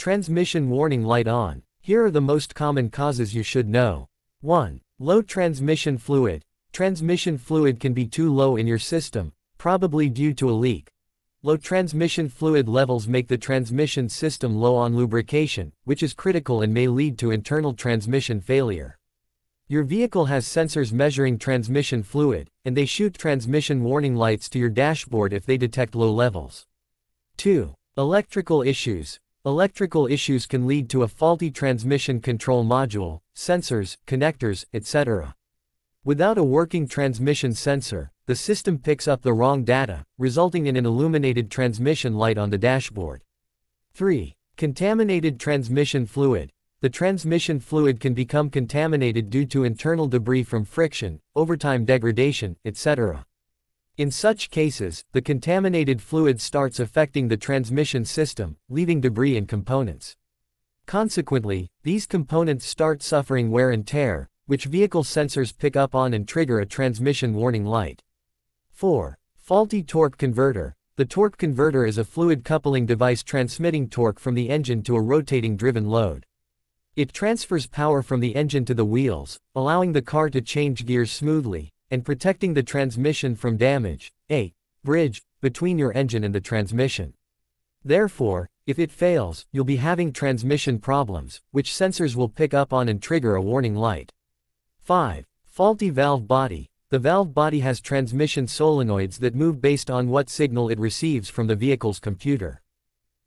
Transmission warning light on. Here are the most common causes you should know. 1. Low transmission fluid. Transmission fluid can be too low in your system, probably due to a leak. Low transmission fluid levels make the transmission system low on lubrication, which is critical and may lead to internal transmission failure. Your vehicle has sensors measuring transmission fluid, and they shoot transmission warning lights to your dashboard if they detect low levels. 2. Electrical issues. Electrical issues can lead to a faulty transmission control module, sensors, connectors, etc. Without a working transmission sensor, the system picks up the wrong data, resulting in an illuminated transmission light on the dashboard. 3. Contaminated transmission fluid. The transmission fluid can become contaminated due to internal debris from friction, overtime degradation, etc. In such cases, the contaminated fluid starts affecting the transmission system, leaving debris in components. Consequently, these components start suffering wear and tear, which vehicle sensors pick up on and trigger a transmission warning light. 4. Faulty torque converter. The torque converter is a fluid coupling device transmitting torque from the engine to a rotating driven load. It transfers power from the engine to the wheels, allowing the car to change gears smoothly, and protecting the transmission from damage, a bridge, between your engine and the transmission. Therefore, if it fails, you'll be having transmission problems, which sensors will pick up on and trigger a warning light. 5. Faulty valve body. The valve body has transmission solenoids that move based on what signal it receives from the vehicle's computer.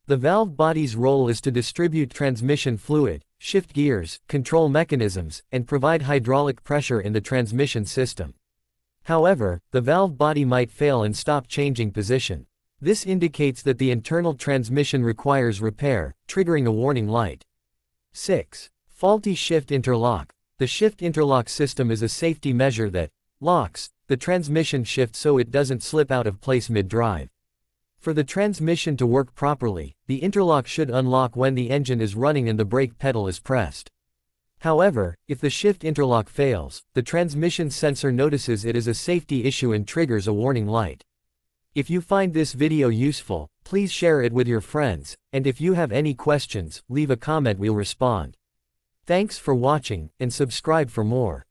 The valve body's role is to distribute transmission fluid, shift gears, control mechanisms, and provide hydraulic pressure in the transmission system. However, the valve body might fail and stop changing position. This indicates that the internal transmission requires repair, triggering a warning light. 6. Faulty shift interlock. The shift interlock system is a safety measure that locks the transmission shift so it doesn't slip out of place mid-drive. For the transmission to work properly, the interlock should unlock when the engine is running and the brake pedal is pressed. However, if the shift interlock fails, the transmission sensor notices it is a safety issue and triggers a warning light. If you find this video useful, please share it with your friends, and if you have any questions, leave a comment we'll respond. Thanks for watching, and subscribe for more.